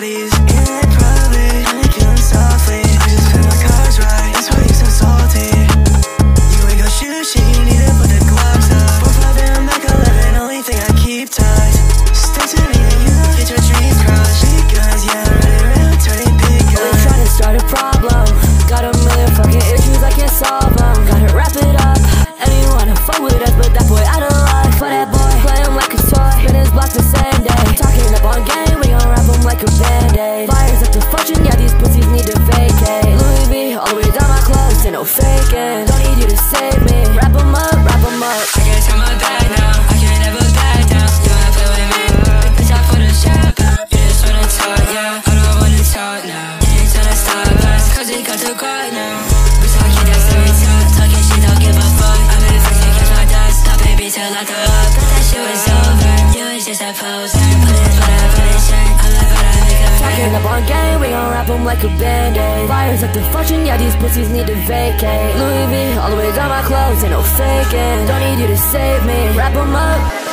bodies. fortune, yeah, these pussies need to vacate Louis V, all the way down my clothes, ain't no faking. Don't need you to save me, wrap em up, wrap em up. I guess I'ma die now, I can down. You with me, shot You just wanna talk, yeah, I don't wanna talk now? Stop cause we got now. We're shit, don't give a fuck. I've catch my dust, till I Thought that shit was over, you was just a poser Talking up on gang, we gon' wrap 'em like a band-aid. Fires up the fortune, yeah these pussies need to vacate. Louis V, all the way down my clothes, ain't no faking. Don't need you to save me, wrap 'em up